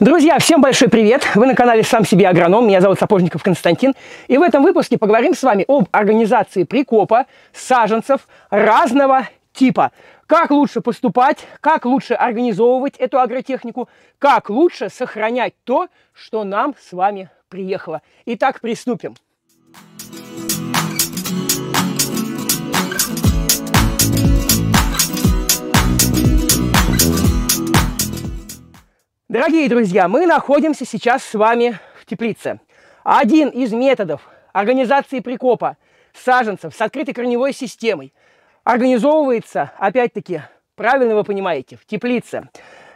Друзья, всем большой привет! Вы на канале «Сам себе агроном». Меня зовут Сапожников Константин. И в этом выпуске поговорим с вами об организации прикопа саженцев разного типа. Как лучше поступать, как лучше организовывать эту агротехнику, как лучше сохранять то, что нам с вами приехало. Итак, приступим. Дорогие друзья, мы находимся сейчас с вами в теплице. Один из методов организации прикопа саженцев с открытой корневой системой организовывается, опять-таки, правильно вы понимаете, в теплице.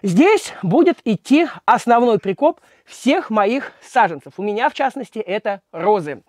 Здесь будет идти основной прикоп всех моих саженцев. У меня, в частности, это розы.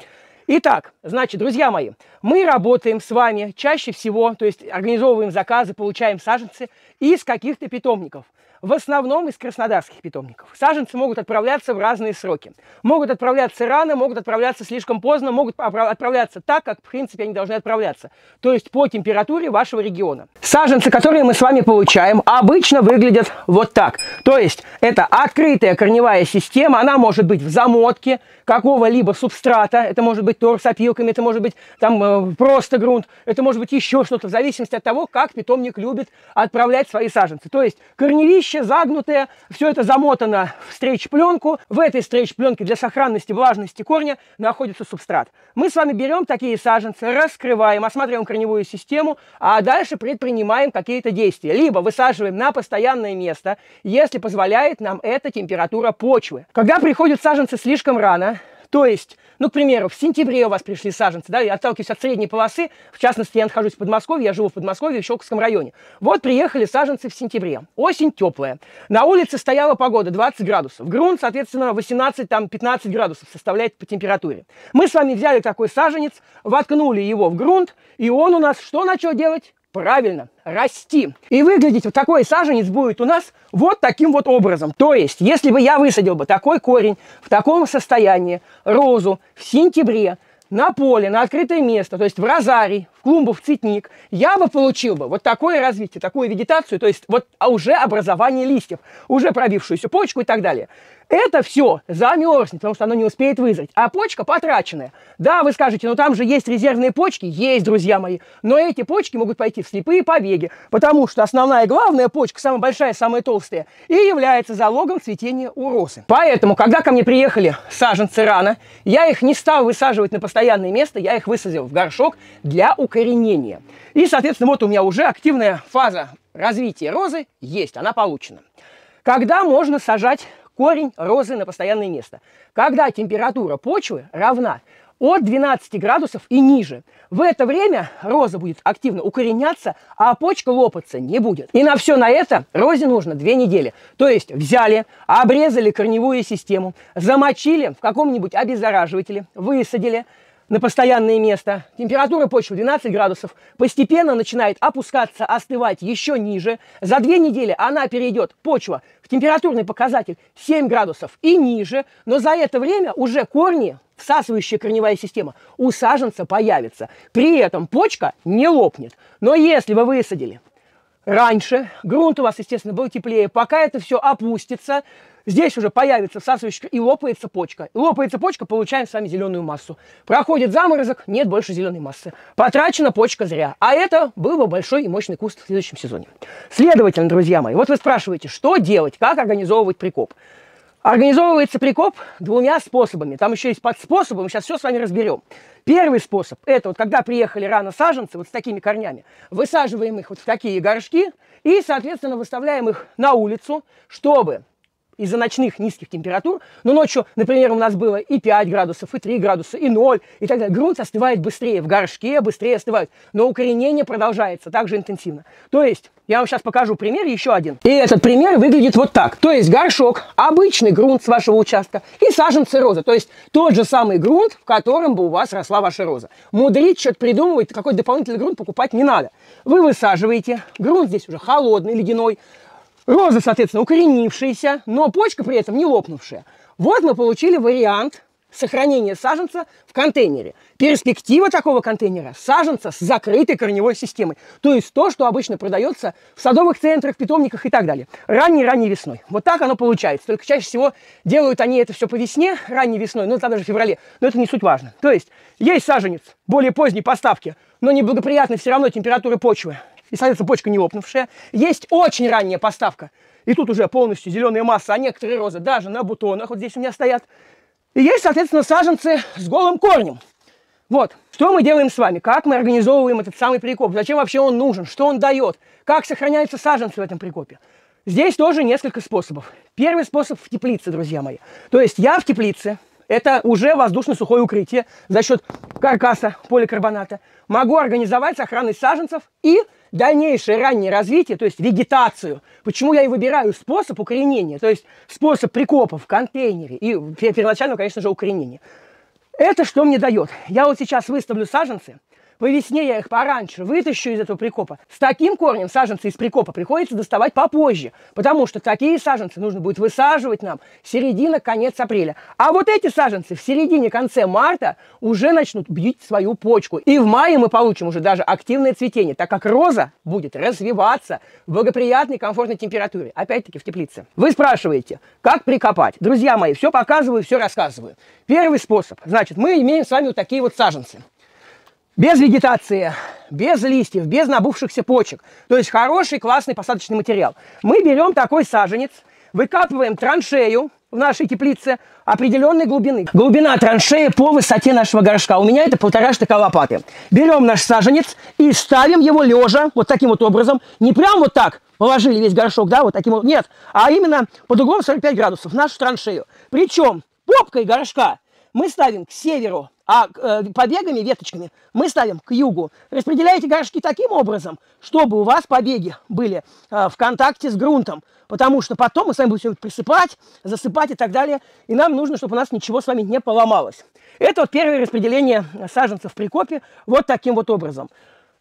Итак, значит, друзья мои, мы работаем с вами чаще всего, то есть организовываем заказы, получаем саженцы из каких-то питомников в основном из краснодарских питомников. Саженцы могут отправляться в разные сроки. Могут отправляться рано, могут отправляться слишком поздно, могут отправляться так, как, в принципе, они должны отправляться. То есть по температуре вашего региона. Саженцы, которые мы с вами получаем, обычно выглядят вот так. То есть это открытая корневая система, она может быть в замотке какого-либо субстрата, это может быть торс опилками, это может быть там э, просто грунт, это может быть еще что-то, в зависимости от того, как питомник любит отправлять свои саженцы. То есть корневища днище загнутое, все это замотано в стрейч-пленку. В этой стрейч-пленке для сохранности влажности корня находится субстрат. Мы с вами берем такие саженцы, раскрываем, осматриваем корневую систему, а дальше предпринимаем какие-то действия. Либо высаживаем на постоянное место, если позволяет нам эта температура почвы. Когда приходят саженцы слишком рано, то есть, ну, к примеру, в сентябре у вас пришли саженцы, да, я отталкиваюсь от средней полосы, в частности, я нахожусь в Подмосковье, я живу в Подмосковье, в Щелковском районе. Вот приехали саженцы в сентябре. Осень теплая. На улице стояла погода 20 градусов. Грунт, соответственно, 18-15 градусов составляет по температуре. Мы с вами взяли такой саженец, воткнули его в грунт, и он у нас что начал делать? Правильно, расти. И выглядеть вот такой саженец будет у нас вот таким вот образом. То есть, если бы я высадил бы такой корень в таком состоянии, розу в сентябре, на поле, на открытое место, то есть в розарий, в клумбу, в цветник, я бы получил бы вот такое развитие, такую вегетацию, то есть вот уже образование листьев, уже пробившуюся почку и так далее это все замерзнет, потому что оно не успеет вызреть. А почка потраченная. Да, вы скажете, ну там же есть резервные почки. Есть, друзья мои. Но эти почки могут пойти в слепые побеги, потому что основная главная почка, самая большая, самая толстая, и является залогом цветения у розы. Поэтому, когда ко мне приехали саженцы рано, я их не стал высаживать на постоянное место, я их высадил в горшок для укоренения. И, соответственно, вот у меня уже активная фаза развития розы есть, она получена. Когда можно сажать корень розы на постоянное место. Когда температура почвы равна от 12 градусов и ниже. В это время роза будет активно укореняться, а почка лопаться не будет. И на все на это розе нужно две недели. То есть взяли, обрезали корневую систему, замочили в каком-нибудь обеззараживателе, высадили, на постоянное место. Температура почвы 12 градусов. Постепенно начинает опускаться, остывать еще ниже. За две недели она перейдет, почва, в температурный показатель 7 градусов и ниже. Но за это время уже корни, всасывающая корневая система, у саженца появится. При этом почка не лопнет. Но если вы высадили раньше, грунт у вас, естественно, был теплее, пока это все опустится, Здесь уже появится всасывающая и лопается почка. Лопается почка, получаем с вами зеленую массу. Проходит заморозок, нет больше зеленой массы. Потрачена почка зря. А это был бы большой и мощный куст в следующем сезоне. Следовательно, друзья мои, вот вы спрашиваете, что делать, как организовывать прикоп. Организовывается прикоп двумя способами. Там еще есть подспособы, мы сейчас все с вами разберем. Первый способ – это вот когда приехали рано саженцы вот с такими корнями, высаживаем их вот в такие горшки и, соответственно, выставляем их на улицу, чтобы из-за ночных низких температур, но ночью, например, у нас было и 5 градусов, и 3 градуса, и 0, и так далее. Грунт остывает быстрее, в горшке быстрее остывает, но укоренение продолжается также интенсивно. То есть, я вам сейчас покажу пример, еще один. И этот пример выглядит вот так. То есть, горшок, обычный грунт с вашего участка и саженцы розы. То есть, тот же самый грунт, в котором бы у вас росла ваша роза. Мудрить, что-то придумывать, какой дополнительный грунт покупать не надо. Вы высаживаете, грунт здесь уже холодный, ледяной, Роза, соответственно, укоренившаяся, но почка при этом не лопнувшая. Вот мы получили вариант сохранение саженца в контейнере. Перспектива такого контейнера – саженца с закрытой корневой системой. То есть то, что обычно продается в садовых центрах, питомниках и так далее. Ранней-ранней весной. Вот так оно получается. Только чаще всего делают они это все по весне, ранней весной, ну, даже в феврале. Но это не суть важно. То есть есть саженец более поздней поставки, но неблагоприятной все равно температуры почвы. И, соответственно, почка не лопнувшая. Есть очень ранняя поставка. И тут уже полностью зеленая масса, а некоторые розы даже на бутонах вот здесь у меня стоят. И есть, соответственно, саженцы с голым корнем. Вот, что мы делаем с вами, как мы организовываем этот самый прикоп, зачем вообще он нужен, что он дает, как сохраняются саженцы в этом прикопе. Здесь тоже несколько способов. Первый способ в теплице, друзья мои. То есть я в теплице, это уже воздушно-сухое укрытие за счет каркаса поликарбоната. Могу организовать сохранность саженцев и дальнейшее раннее развитие, то есть вегетацию. Почему я и выбираю способ укоренения, то есть способ прикопа в контейнере и первоначально, конечно же, укоренения. Это что мне дает? Я вот сейчас выставлю саженцы, по весне я их пораньше вытащу из этого прикопа. С таким корнем саженцы из прикопа приходится доставать попозже, потому что такие саженцы нужно будет высаживать нам середина, конец апреля. А вот эти саженцы в середине-конце марта уже начнут бить свою почку. И в мае мы получим уже даже активное цветение, так как роза будет развиваться в благоприятной, комфортной температуре. Опять-таки в теплице. Вы спрашиваете, как прикопать? Друзья мои, все показываю, все рассказываю. Первый способ. Значит, мы имеем с вами вот такие вот саженцы без вегетации, без листьев, без набувшихся почек. То есть хороший, классный посадочный материал. Мы берем такой саженец, выкапываем траншею в нашей теплице определенной глубины. Глубина траншеи по высоте нашего горшка. У меня это полтора штыка лопаты. Берем наш саженец и ставим его лежа, вот таким вот образом. Не прям вот так положили весь горшок, да, вот таким вот. Нет, а именно под углом 45 градусов нашу траншею. Причем попкой горшка мы ставим к северу а э, побегами, веточками мы ставим к югу. Распределяете горшки таким образом, чтобы у вас побеги были э, в контакте с грунтом, потому что потом мы с вами будем присыпать, засыпать и так далее, и нам нужно, чтобы у нас ничего с вами не поломалось. Это вот первое распределение саженцев в прикопе вот таким вот образом.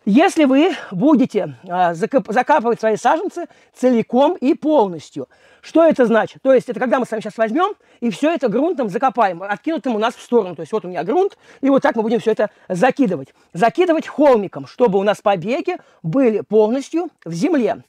Если вы будете а, закапывать свои саженцы целиком и полностью, что это значит? То есть это когда мы с вами сейчас возьмем и все это грунтом закопаем, откинутым у нас в сторону. То есть вот у меня грунт, и вот так мы будем все это закидывать. Закидывать холмиком, чтобы у нас побеги были полностью в земле.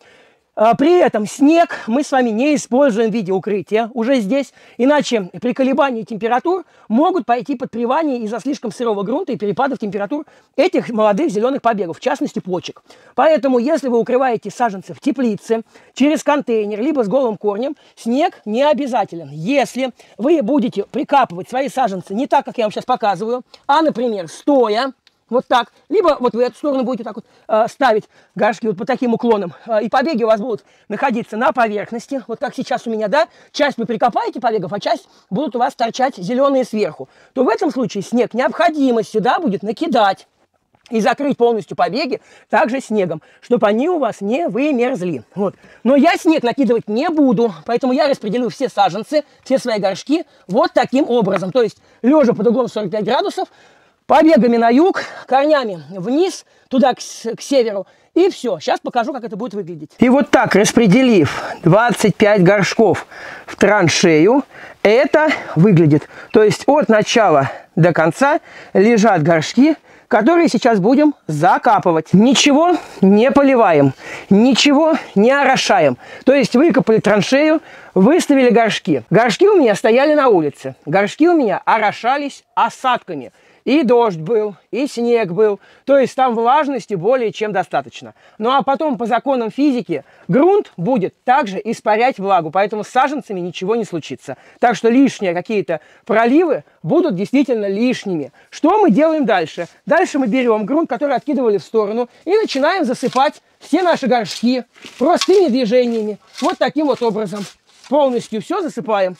А, при этом снег мы с вами не используем в виде укрытия уже здесь, иначе при колебании температур могут пойти подпривание из-за слишком сырого грунта и перепадов температур этих молодых зеленых побегов, в частности почек. Поэтому, если вы укрываете саженцы в теплице через контейнер, либо с голым корнем, снег не обязателен. Если вы будете прикапывать свои саженцы не так, как я вам сейчас показываю, а, например, стоя, вот так. Либо вот в эту сторону будете так вот э, ставить горшки вот по таким уклонам. Э, и побеги у вас будут находиться на поверхности. Вот как сейчас у меня, да. Часть вы прикопаете побегов, а часть будут у вас торчать зеленые сверху. То в этом случае снег необходимо сюда будет накидать. И закрыть полностью побеги также снегом, чтобы они у вас не вымерзли. Вот. Но я снег накидывать не буду, поэтому я распределю все саженцы, все свои горшки вот таким образом. То есть лежа под углом 45 градусов, побегами на юг, корнями вниз, туда к, к северу. И все. Сейчас покажу, как это будет выглядеть. И вот так, распределив 25 горшков в траншею, это выглядит. То есть от начала до конца лежат горшки, которые сейчас будем закапывать. Ничего не поливаем, ничего не орошаем. То есть выкопали траншею, выставили горшки. Горшки у меня стояли на улице. Горшки у меня орошались осадками. И дождь был, и снег был. То есть там влажности более чем достаточно. Ну а потом по законам физики грунт будет также испарять влагу. Поэтому с саженцами ничего не случится. Так что лишние какие-то проливы будут действительно лишними. Что мы делаем дальше? Дальше мы берем грунт, который откидывали в сторону, и начинаем засыпать все наши горшки простыми движениями. Вот таким вот образом. Полностью все засыпаем.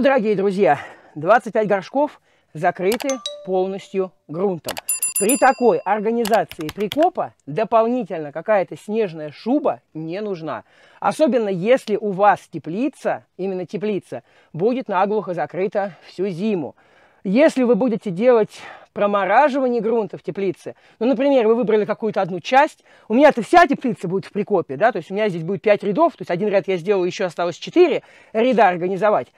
Вот, дорогие друзья, 25 горшков закрыты полностью грунтом. При такой организации прикопа дополнительно какая-то снежная шуба не нужна. Особенно если у вас теплица, именно теплица, будет наглухо закрыта всю зиму. Если вы будете делать промораживание грунта в теплице, ну, например, вы выбрали какую-то одну часть, у меня-то вся теплица будет в прикопе, да, то есть у меня здесь будет 5 рядов, то есть один ряд я сделал, еще осталось 4 ряда организовать.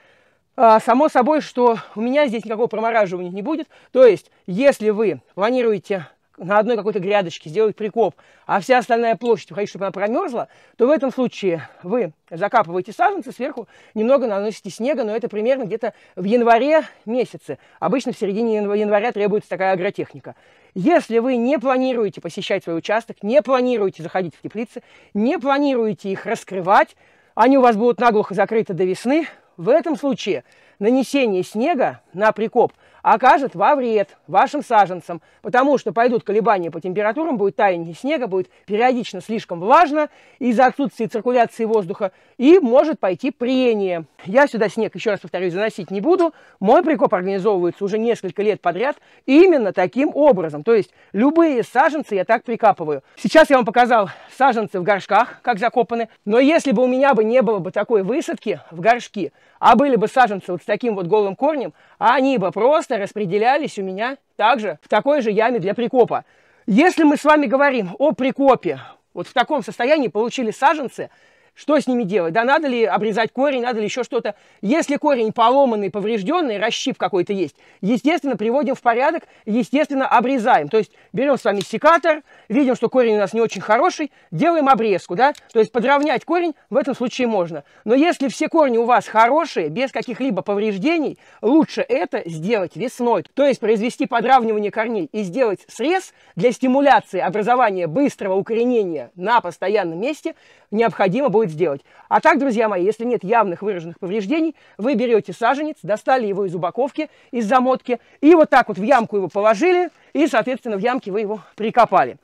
А, само собой, что у меня здесь никакого промораживания не будет. То есть, если вы планируете на одной какой-то грядочке сделать прикоп, а вся остальная площадь вы хотите, чтобы она промерзла, то в этом случае вы закапываете саженцы, сверху немного наносите снега, но это примерно где-то в январе месяце. Обычно в середине января требуется такая агротехника. Если вы не планируете посещать свой участок, не планируете заходить в теплицы, не планируете их раскрывать, они у вас будут наглухо закрыты до весны, в этом случае нанесение снега на прикоп окажет во вред вашим саженцам, потому что пойдут колебания по температурам, будет таяние снега, будет периодично слишком влажно из-за отсутствия циркуляции воздуха, и может пойти прение. Я сюда снег, еще раз повторюсь, заносить не буду. Мой прикоп организовывается уже несколько лет подряд именно таким образом. То есть любые саженцы я так прикапываю. Сейчас я вам показал саженцы в горшках, как закопаны, но если бы у меня бы не было бы такой высадки в горшки, а были бы саженцы вот с таким вот голым корнем, они бы просто распределялись у меня также в такой же яме для прикопа. Если мы с вами говорим о прикопе, вот в таком состоянии получили саженцы, что с ними делать? Да, надо ли обрезать корень, надо ли еще что-то? Если корень поломанный, поврежденный, расщип какой-то есть, естественно, приводим в порядок, естественно, обрезаем. То есть берем с вами секатор, видим, что корень у нас не очень хороший, делаем обрезку, да? То есть подровнять корень в этом случае можно. Но если все корни у вас хорошие, без каких-либо повреждений, лучше это сделать весной. То есть произвести подравнивание корней и сделать срез для стимуляции образования быстрого укоренения на постоянном месте необходимо будет сделать. А так, друзья мои, если нет явных выраженных повреждений, вы берете саженец, достали его из упаковки, из замотки, и вот так вот в ямку его положили, и, соответственно, в ямке вы его прикопали.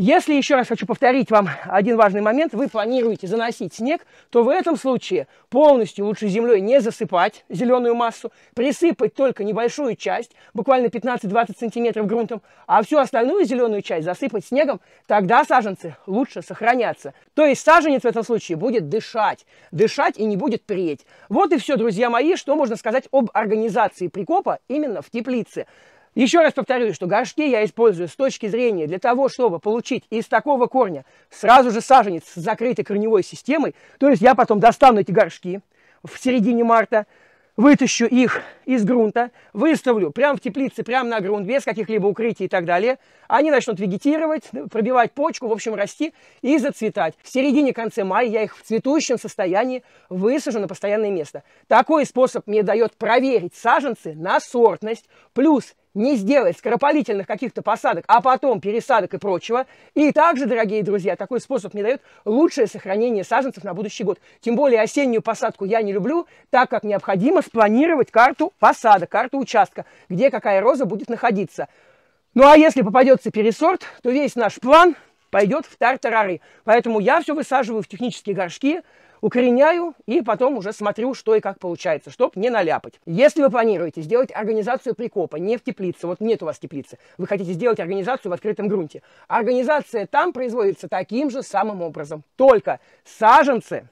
Если, еще раз хочу повторить вам один важный момент, вы планируете заносить снег, то в этом случае полностью лучше землей не засыпать зеленую массу, присыпать только небольшую часть, буквально 15-20 сантиметров грунтом, а всю остальную зеленую часть засыпать снегом, тогда саженцы лучше сохранятся. То есть саженец в этом случае будет дышать, дышать и не будет преть. Вот и все, друзья мои, что можно сказать об организации прикопа именно в теплице. Еще раз повторюсь, что горшки я использую с точки зрения для того, чтобы получить из такого корня сразу же саженец с закрытой корневой системой. То есть я потом достану эти горшки в середине марта, вытащу их из грунта, выставлю прямо в теплице, прямо на грунт, без каких-либо укрытий и так далее. Они начнут вегетировать, пробивать почку, в общем, расти и зацветать. В середине-конце мая я их в цветущем состоянии высажу на постоянное место. Такой способ мне дает проверить саженцы на сортность, плюс не сделать скоропалительных каких-то посадок, а потом пересадок и прочего. И также, дорогие друзья, такой способ мне дает лучшее сохранение саженцев на будущий год. Тем более осеннюю посадку я не люблю, так как необходимо спланировать карту посадок, карту участка, где какая роза будет находиться. Ну а если попадется пересорт, то весь наш план пойдет в тартарары. Поэтому я все высаживаю в технические горшки, укореняю и потом уже смотрю, что и как получается, чтобы не наляпать. Если вы планируете сделать организацию прикопа не в теплице, вот нет у вас теплицы, вы хотите сделать организацию в открытом грунте, организация там производится таким же самым образом, только саженцы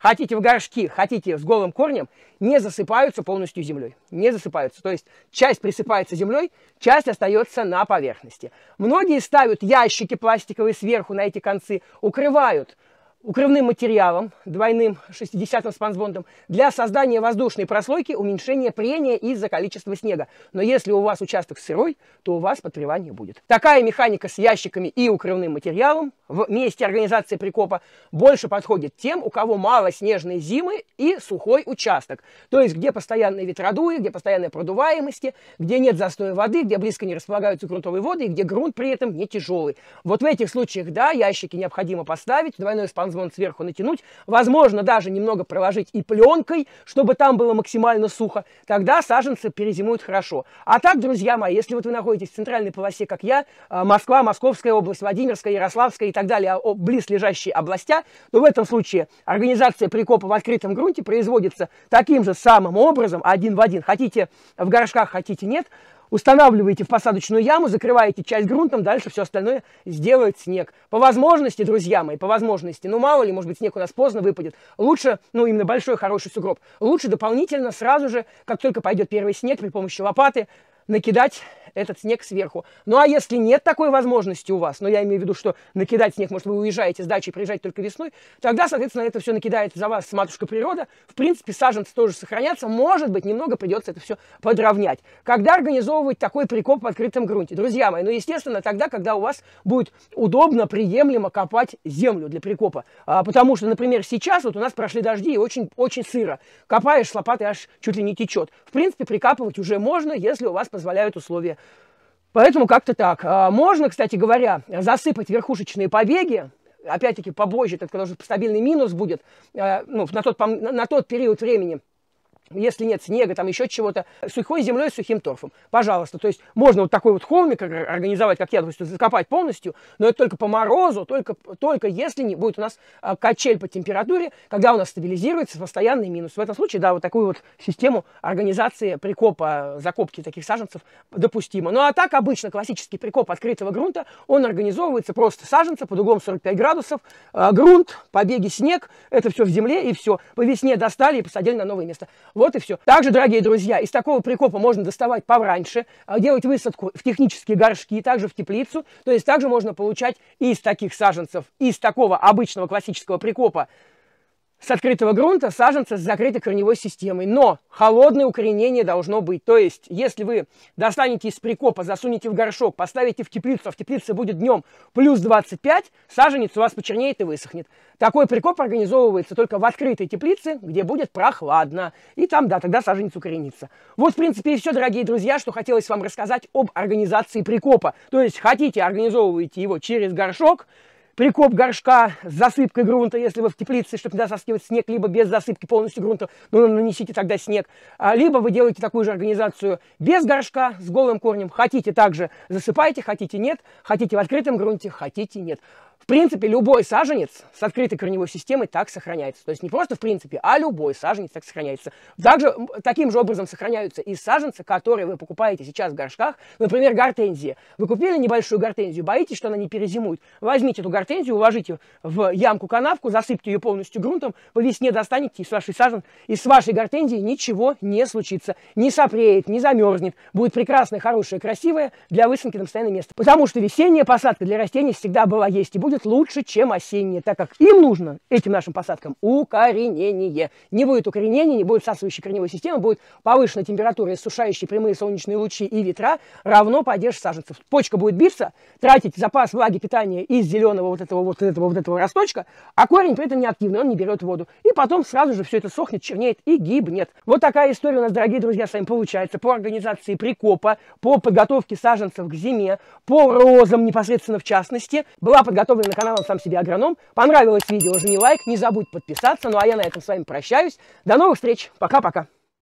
хотите в горшки, хотите с голым корнем, не засыпаются полностью землей. Не засыпаются. То есть часть присыпается землей, часть остается на поверхности. Многие ставят ящики пластиковые сверху на эти концы, укрывают укрывным материалом, двойным 60-м спансбондом, для создания воздушной прослойки, уменьшения прения из-за количества снега. Но если у вас участок сырой, то у вас подпревание будет. Такая механика с ящиками и укрывным материалом в месте организации прикопа больше подходит тем, у кого мало снежной зимы и сухой участок. То есть, где постоянные ветродуи, где постоянная продуваемости, где нет застоя воды, где близко не располагаются грунтовые воды и где грунт при этом не тяжелый. Вот в этих случаях, да, ящики необходимо поставить, двойной спанбонд фанзон сверху натянуть, возможно, даже немного проложить и пленкой, чтобы там было максимально сухо, тогда саженцы перезимуют хорошо. А так, друзья мои, если вот вы находитесь в центральной полосе, как я, э, Москва, Московская область, Владимирская, Ярославская и так далее, а, близлежащие областя, то в этом случае организация прикопа в открытом грунте производится таким же самым образом, один в один. Хотите в горшках, хотите нет, устанавливаете в посадочную яму, закрываете часть грунтом, дальше все остальное сделает снег. По возможности, друзья мои, по возможности, ну мало ли, может быть, снег у нас поздно выпадет, лучше, ну именно большой хороший сугроб, лучше дополнительно сразу же, как только пойдет первый снег при помощи лопаты, накидать этот снег сверху. Ну а если нет такой возможности у вас, но ну, я имею в виду, что накидать снег, может, вы уезжаете с дачи, приезжаете только весной, тогда, соответственно, это все накидает за вас матушка природа. В принципе, саженцы тоже сохранятся. Может быть, немного придется это все подровнять. Когда организовывать такой прикоп в открытом грунте? Друзья мои, ну, естественно, тогда, когда у вас будет удобно, приемлемо копать землю для прикопа. А, потому что, например, сейчас вот у нас прошли дожди и очень, очень сыро. Копаешь с лопатой аж чуть ли не течет. В принципе, прикапывать уже можно, если у вас позволяют условия Поэтому как-то так. А, можно, кстати говоря, засыпать верхушечные побеги, опять-таки побольше, тогда уже стабильный минус будет а, ну, на, тот, на тот период времени, если нет снега, там еще чего-то, сухой землей, сухим торфом. Пожалуйста. То есть можно вот такой вот холмик организовать, как я, есть закопать полностью, но это только по морозу, только, только если не будет у нас а, качель по температуре, когда у нас стабилизируется постоянный минус. В этом случае, да, вот такую вот систему организации прикопа, закопки таких саженцев допустимо. Ну а так обычно классический прикоп открытого грунта, он организовывается просто саженцы под углом 45 градусов, а, грунт, побеги, снег, это все в земле и все. По весне достали и посадили на новое место. Вот и все. Также, дорогие друзья, из такого прикопа можно доставать пораньше, а, делать высадку в технические горшки, также в теплицу. То есть также можно получать из таких саженцев, из такого обычного классического прикопа с открытого грунта саженца с закрытой корневой системой. Но холодное укоренение должно быть. То есть, если вы достанете из прикопа, засунете в горшок, поставите в теплицу, а в теплице будет днем плюс 25, саженец у вас почернеет и высохнет. Такой прикоп организовывается только в открытой теплице, где будет прохладно. И там, да, тогда саженец укоренится. Вот, в принципе, и все, дорогие друзья, что хотелось вам рассказать об организации прикопа. То есть, хотите, организовываете его через горшок, прикоп горшка с засыпкой грунта, если вы в теплице, чтобы не засаскивать снег, либо без засыпки полностью грунта, ну, нанесите тогда снег. А, либо вы делаете такую же организацию без горшка, с голым корнем. Хотите также засыпайте, хотите нет, хотите в открытом грунте, хотите нет. Принципе, любой саженец с открытой корневой системой так сохраняется. То есть не просто в принципе, а любой саженец так сохраняется. Также таким же образом сохраняются и саженцы, которые вы покупаете сейчас в горшках. Например, гортензия. Вы купили небольшую гортензию, боитесь, что она не перезимует. Возьмите эту гортензию, уложите в ямку-канавку, засыпьте ее полностью грунтом, по весне достанете из вашей сажен, и с вашей гортензией ничего не случится. Не сопреет, не замерзнет. Будет прекрасная, хорошая, красивая для высадки на постоянное место. Потому что весенняя посадка для растений всегда была, есть и будет будет лучше, чем осенние, так как им нужно, этим нашим посадкам, укоренение. Не будет укоренения, не будет всасывающей корневой системы, будет повышенная температура, иссушающие прямые солнечные лучи и ветра, равно поддержка саженцев. Почка будет биться, тратить запас влаги питания из зеленого вот этого вот этого вот этого росточка, а корень при этом не активный, он не берет воду. И потом сразу же все это сохнет, чернеет и гибнет. Вот такая история у нас, дорогие друзья, с вами получается по организации прикопа, по подготовке саженцев к зиме, по розам непосредственно в частности. Была подготовлена на канал «Он сам себе агроном». Понравилось видео, жми лайк, не забудь подписаться. Ну а я на этом с вами прощаюсь. До новых встреч. Пока-пока.